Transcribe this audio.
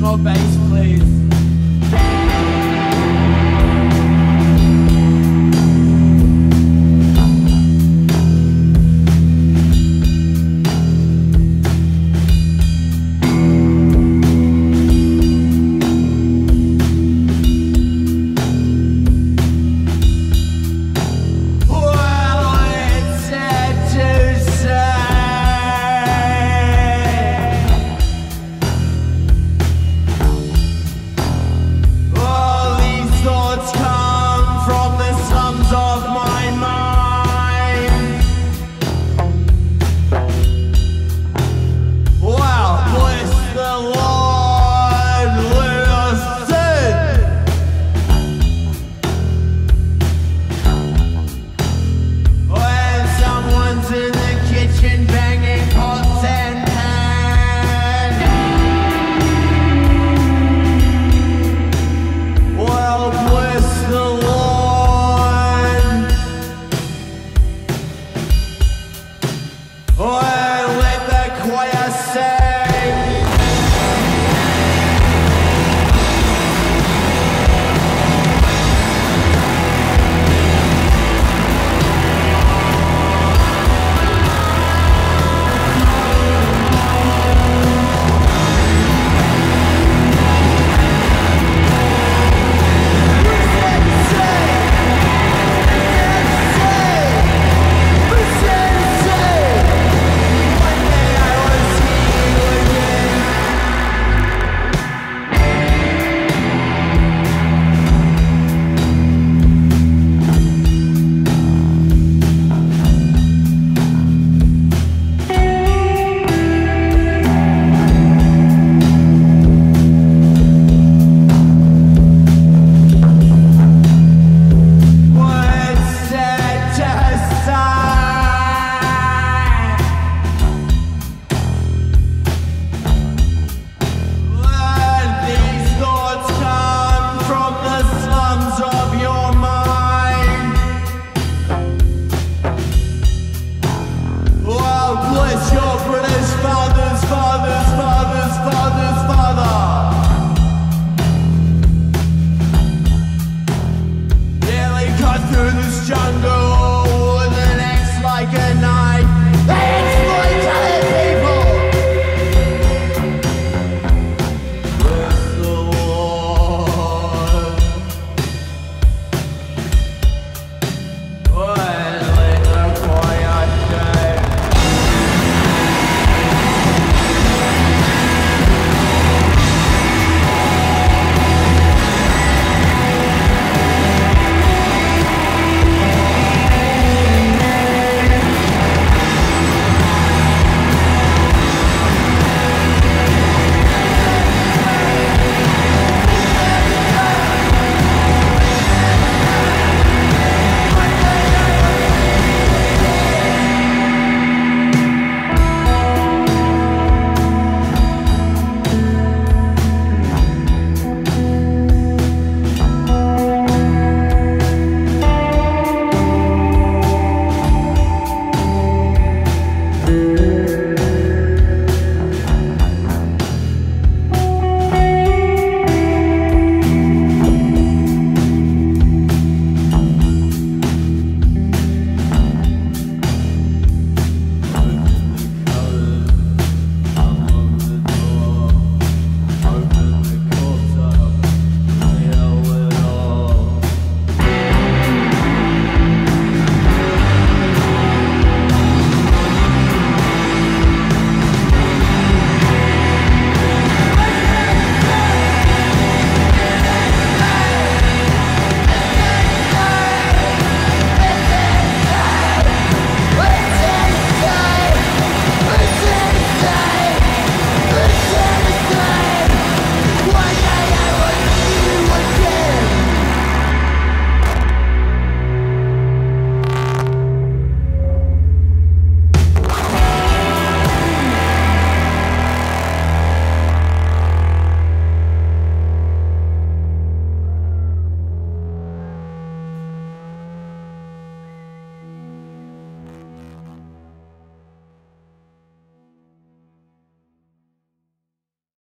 More bass, please. oi.